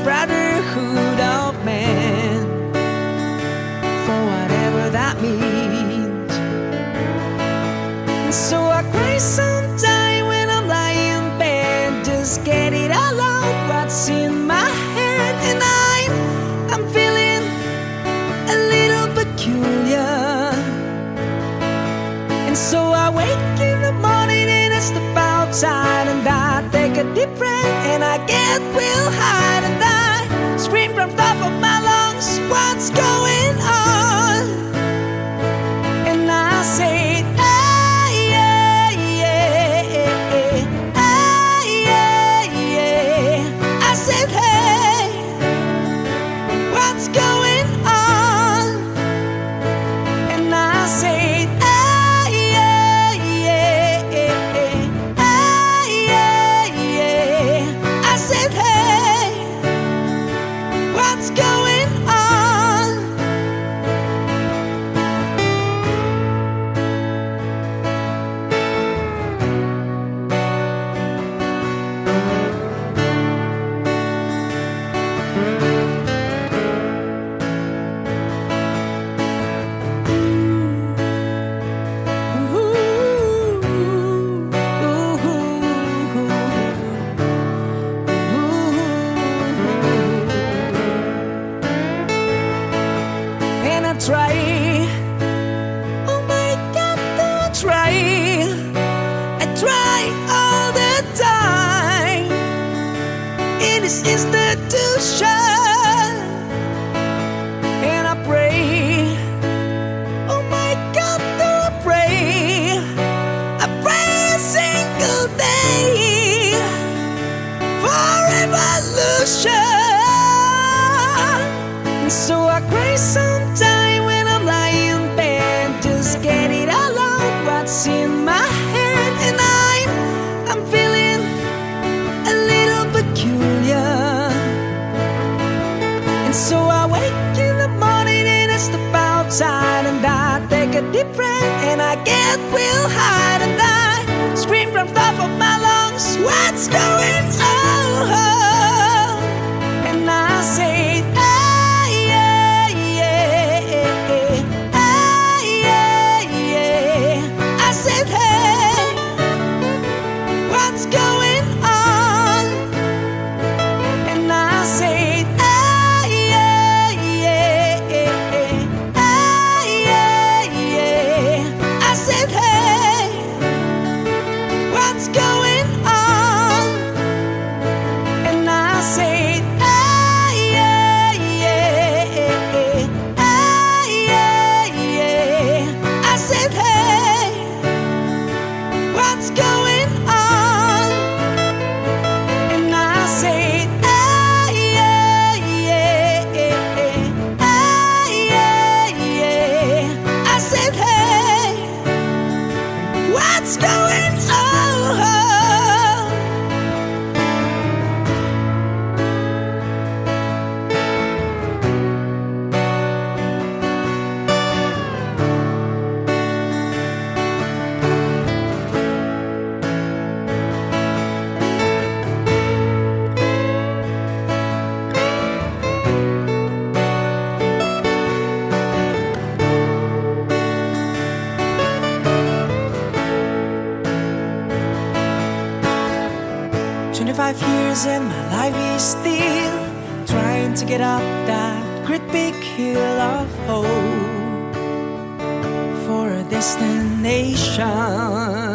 brotherhood of man for whatever that means. So I cry sometimes when I'm lying in bed, just get it all out what's in my head, and I'm I'm feeling a little peculiar. And so I wake in the morning and I step outside and I take a deep breath and I get real high what's going this is the tuition. get up that great big hill of hope for a destination.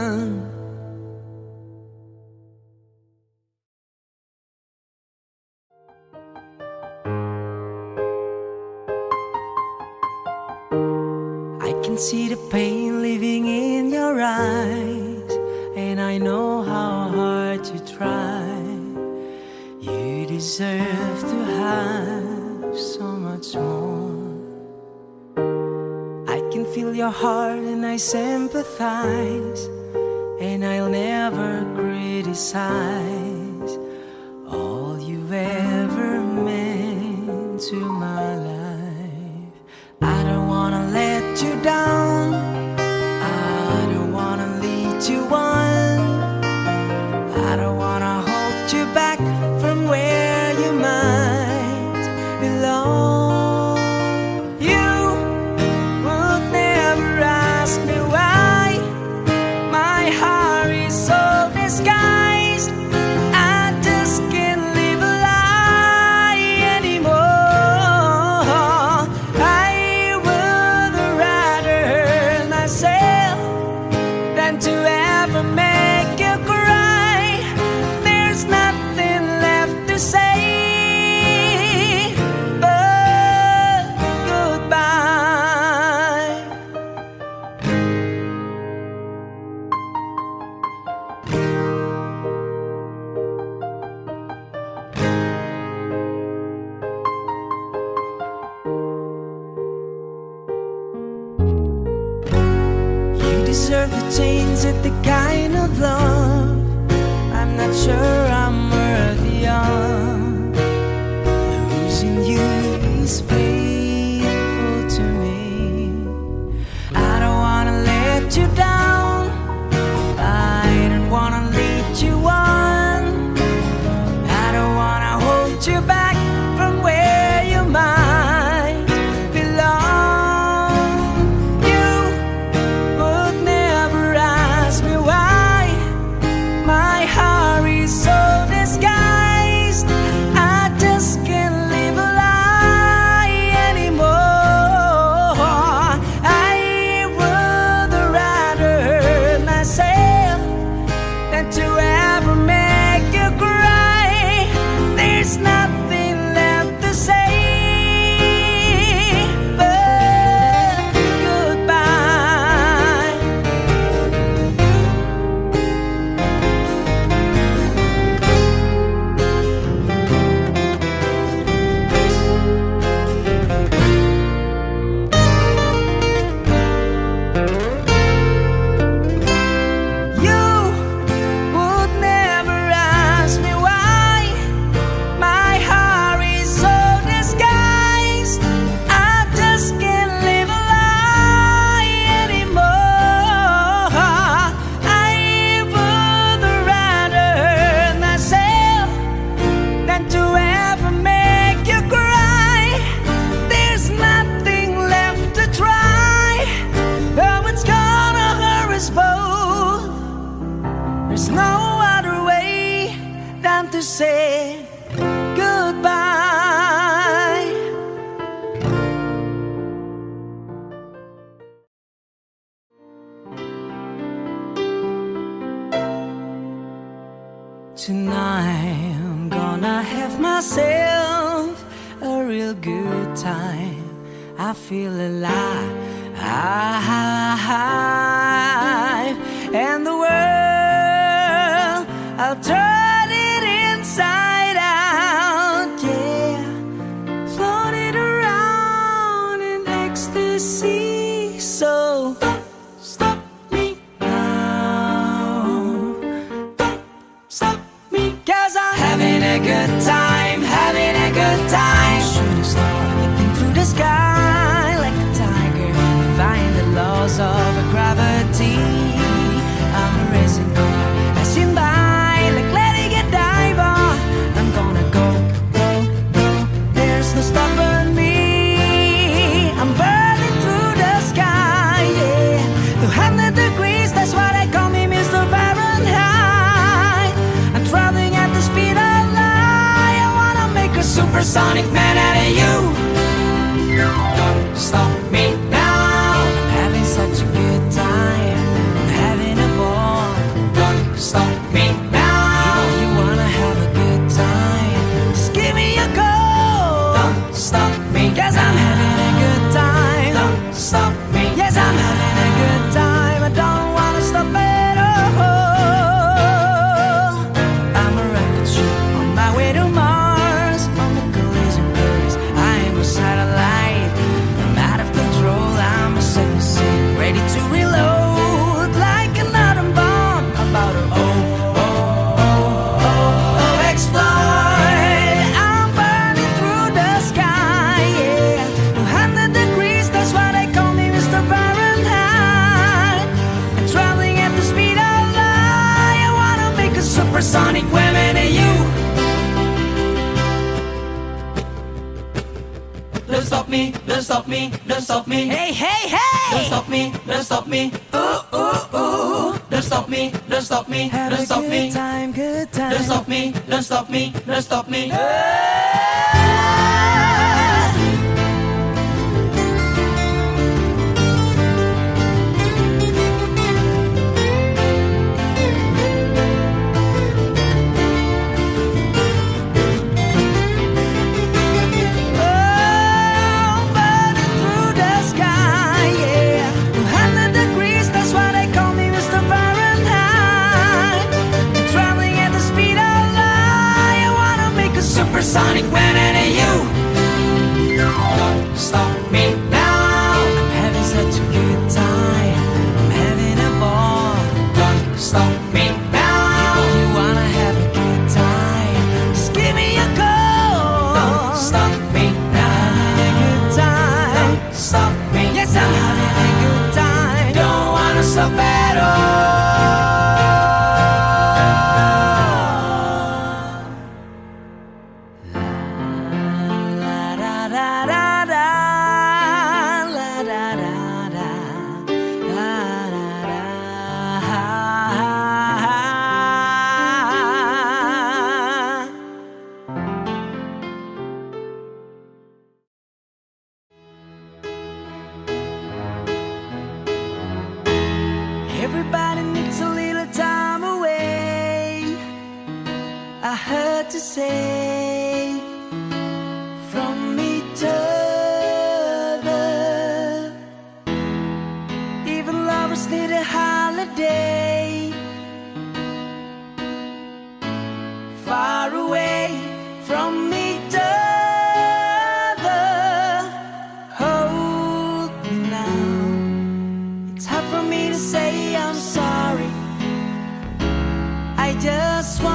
I just want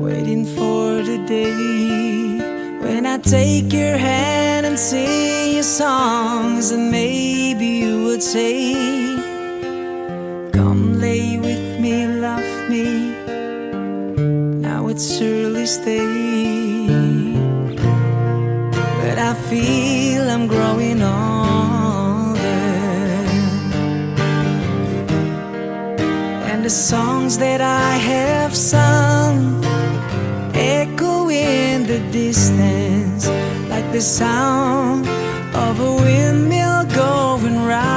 waiting for the day when I take your hand and sing you songs and maybe you would say, Come lay with me, love me. Now it's surely stage, but I feel. songs that I have sung echo in the distance like the sound of a windmill going round.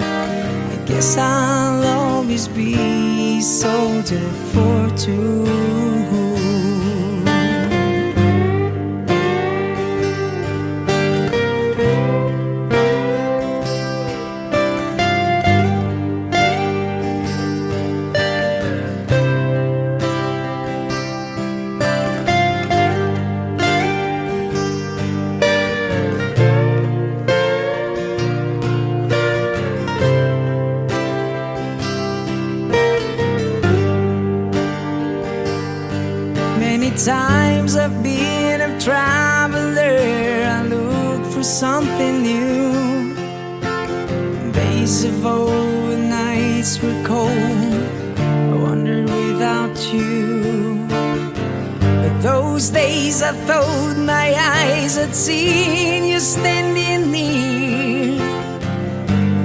I guess I'll always be a soldier for two. Those days I thought my eyes had seen you standing near.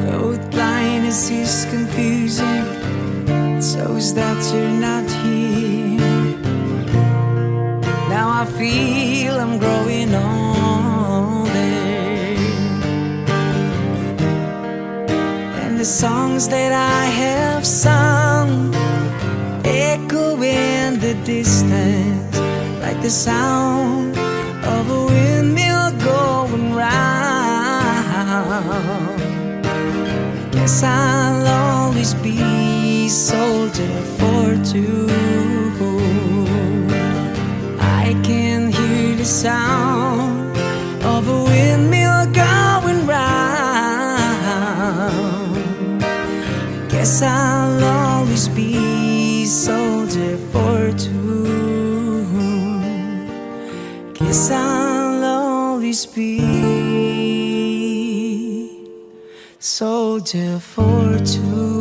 Thought blindness is confusing, it shows that you're not here. Now I feel I'm growing older. And the songs that I have sung echo in the distance the sound of a windmill going round. Guess I'll always be soldier for two. I can hear the sound of a windmill going round. Guess I'll Guess I'll always be soldier for two.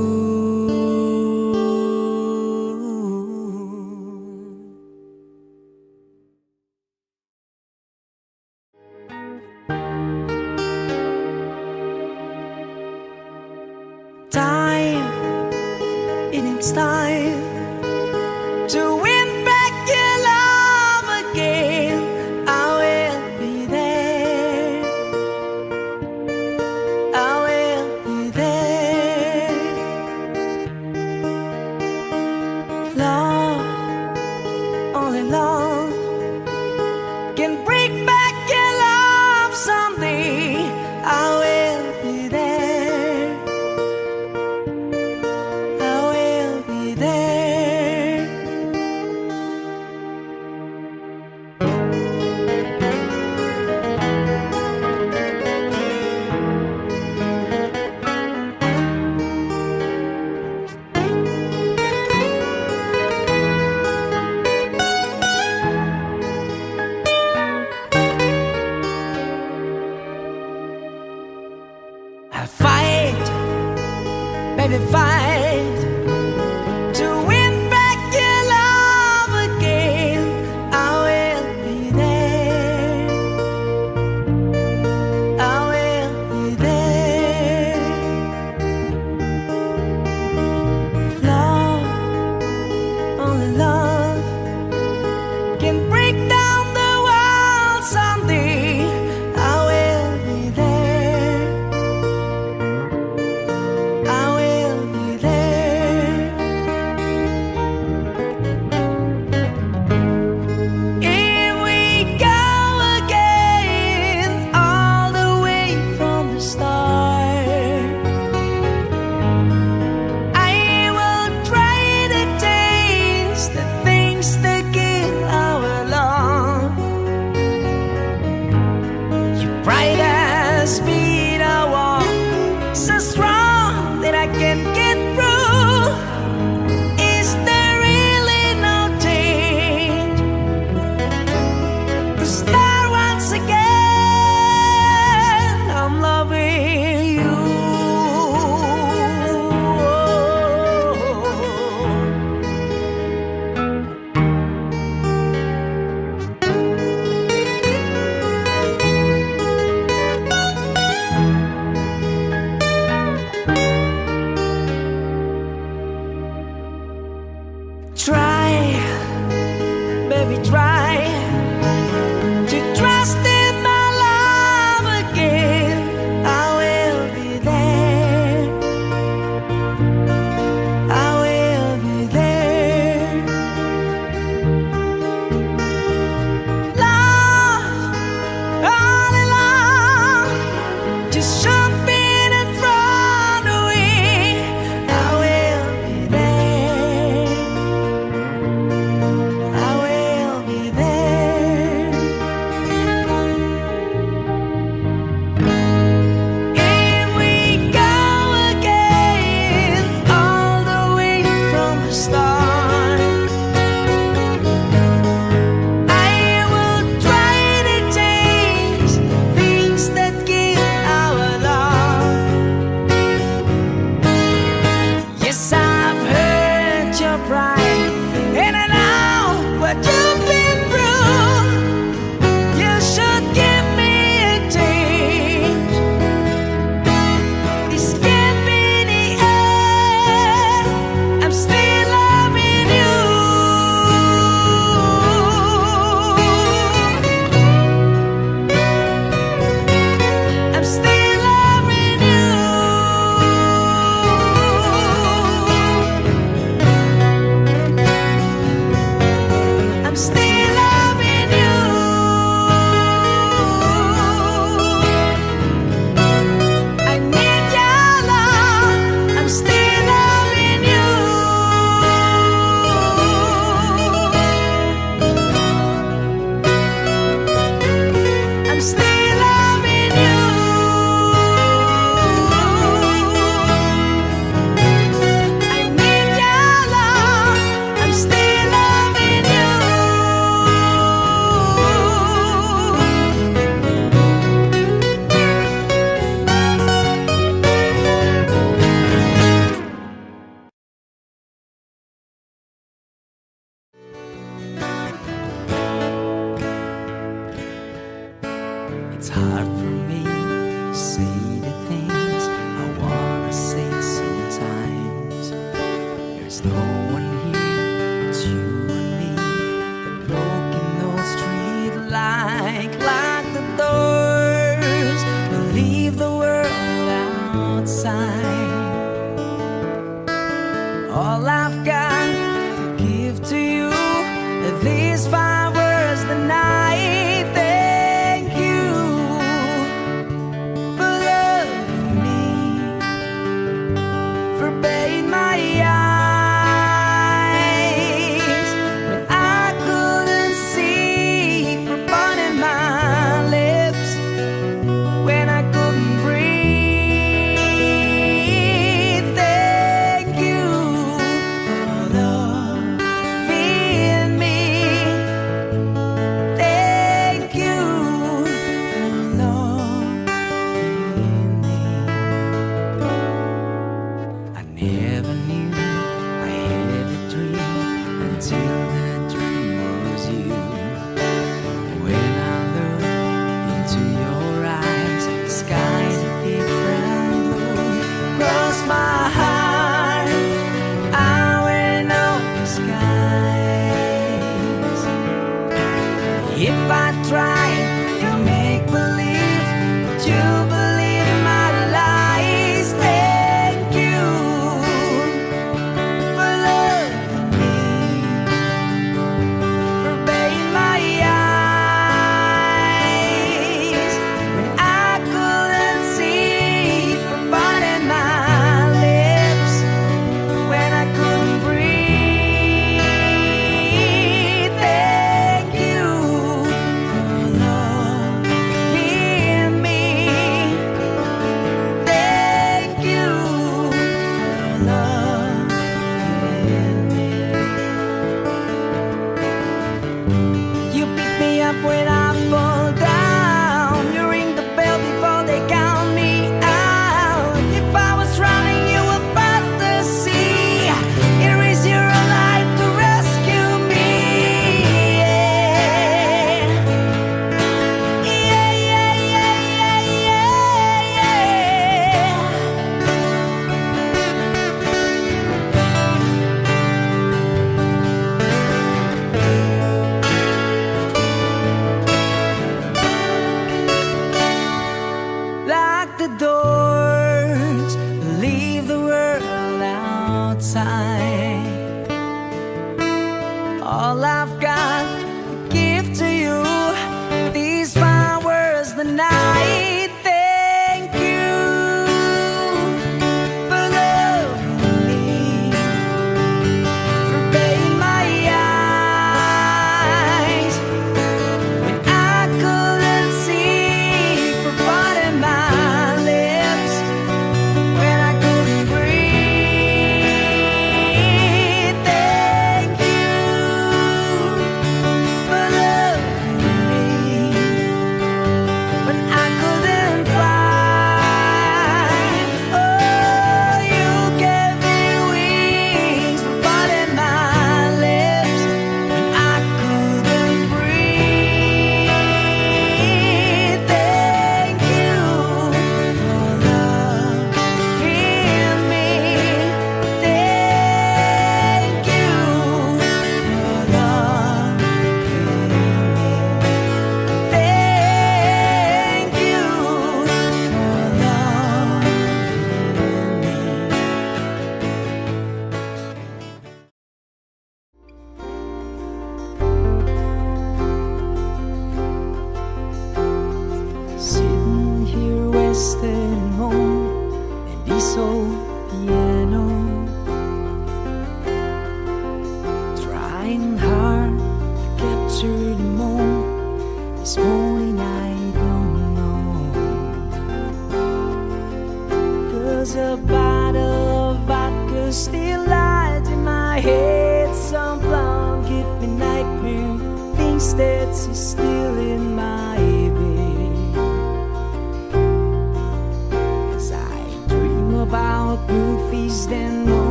This old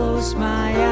close my eyes.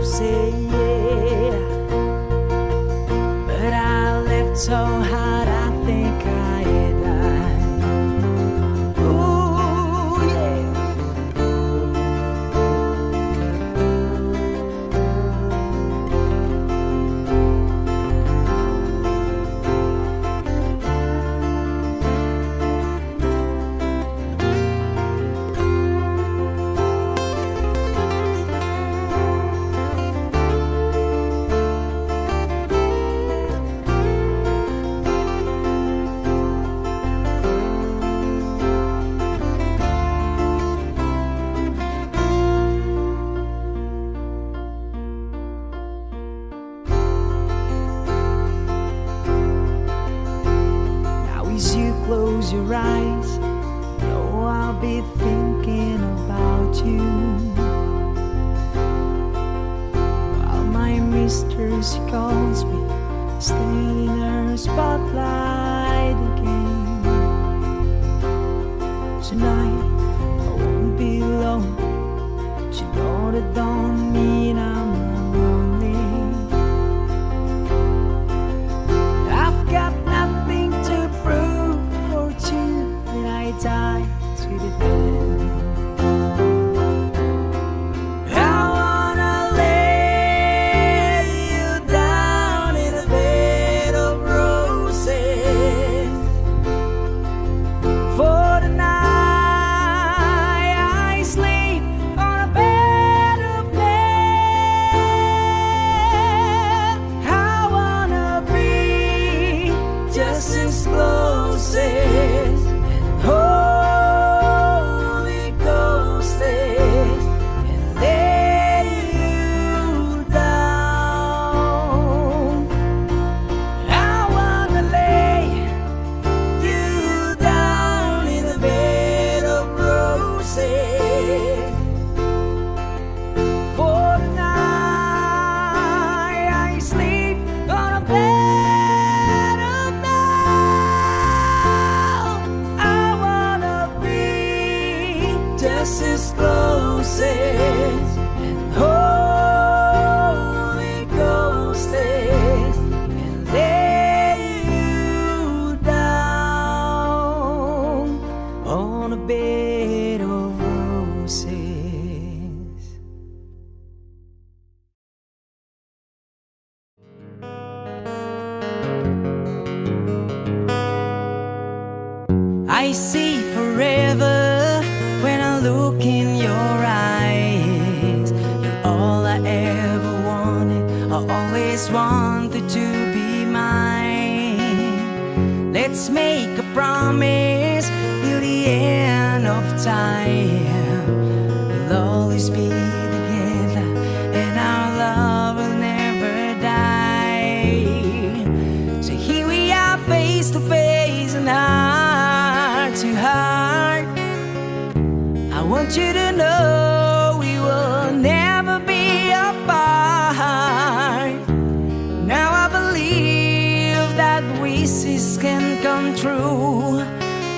have said yeah, but I left so high.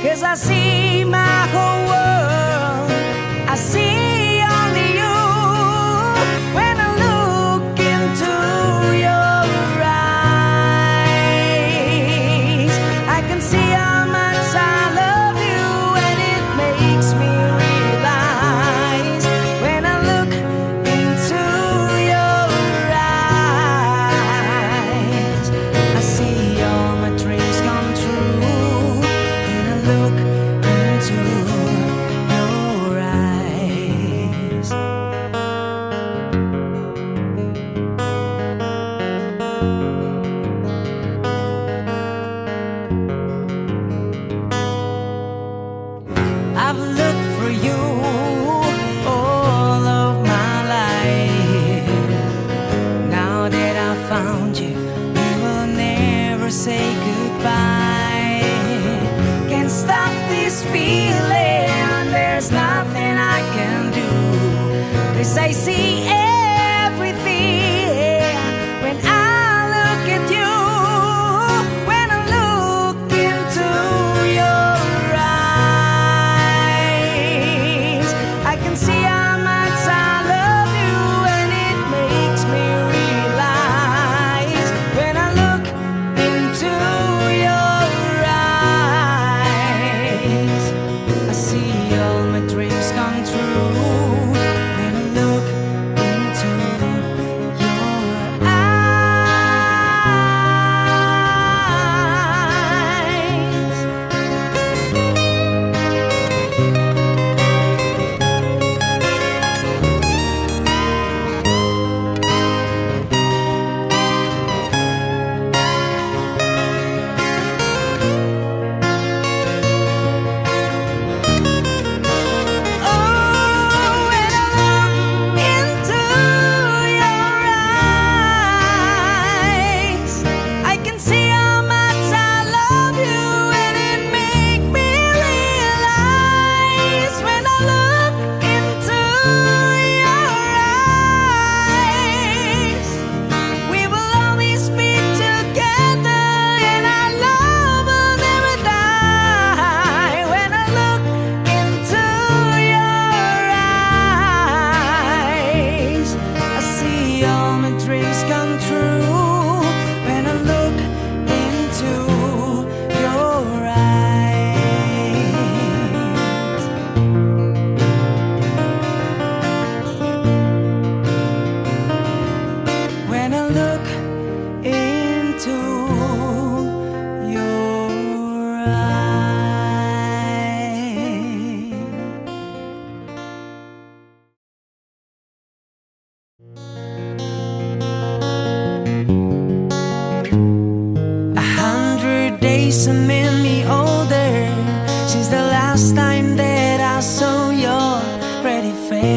Cause I see my whole world.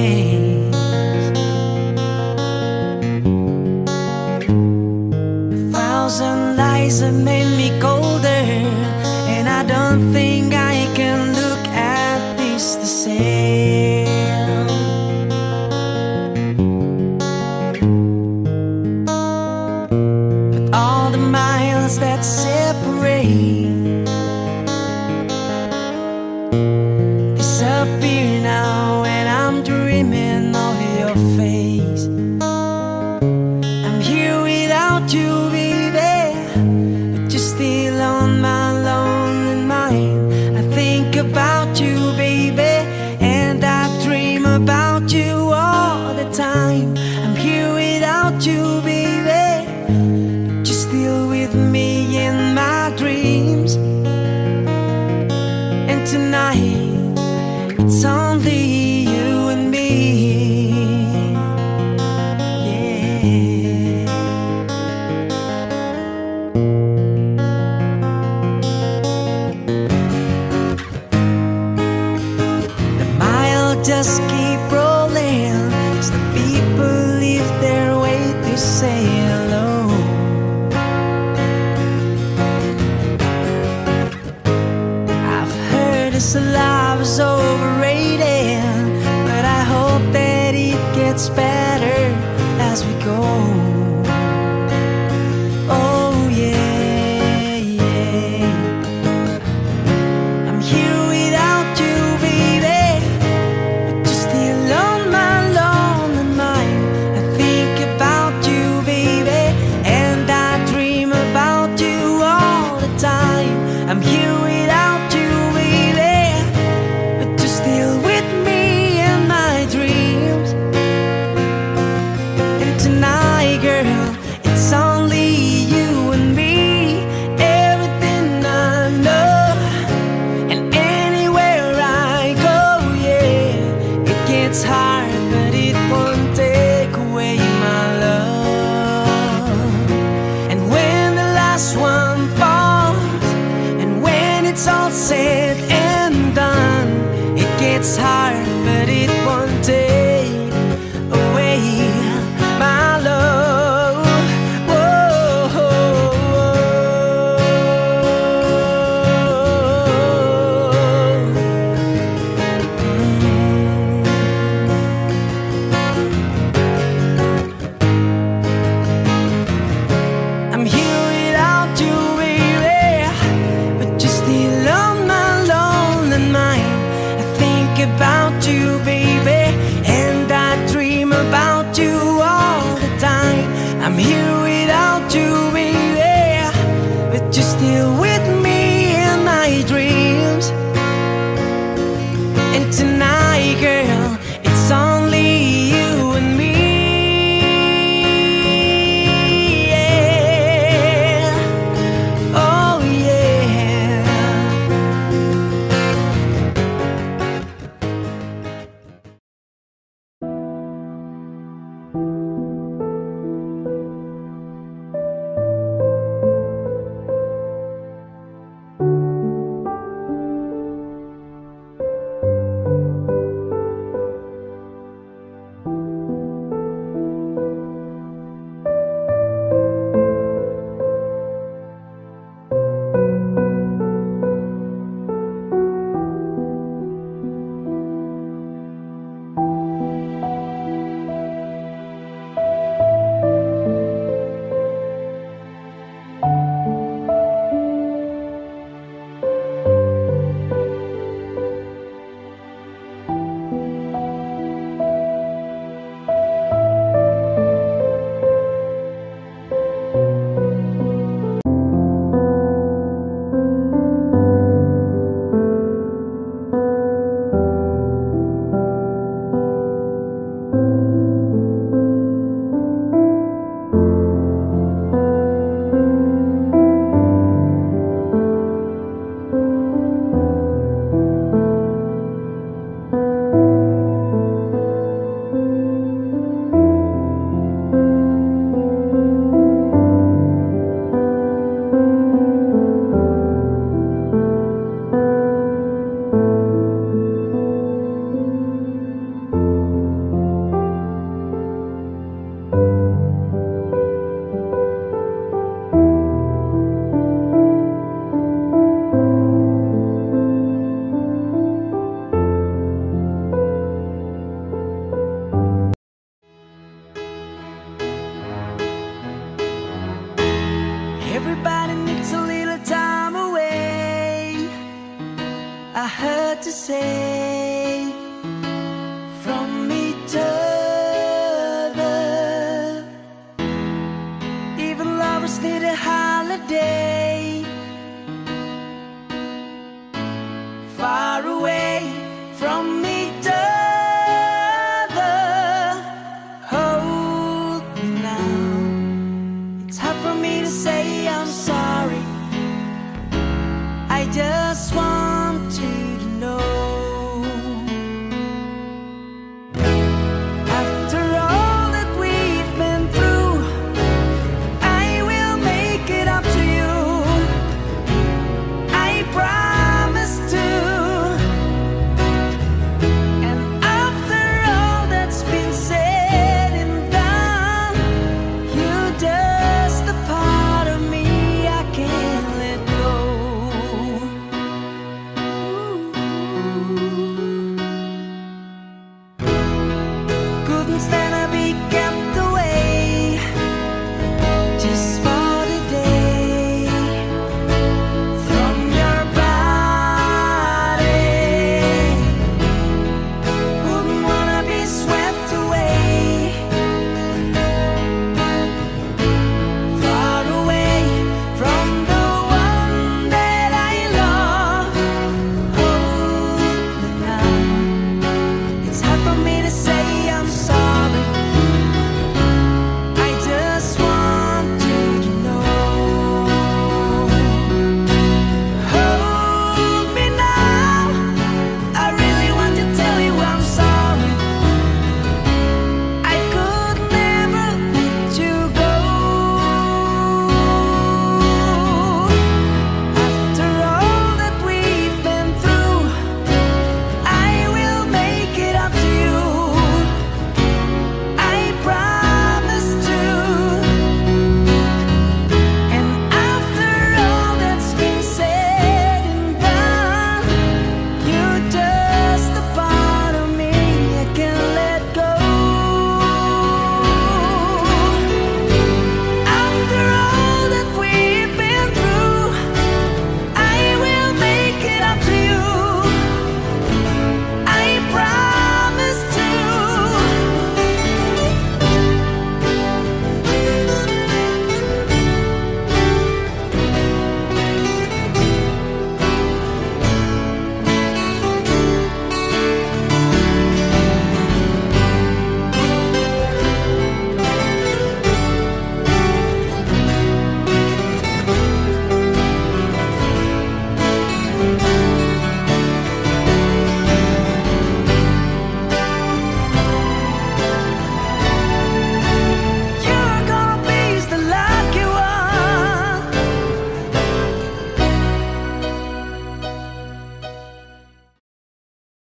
Pretty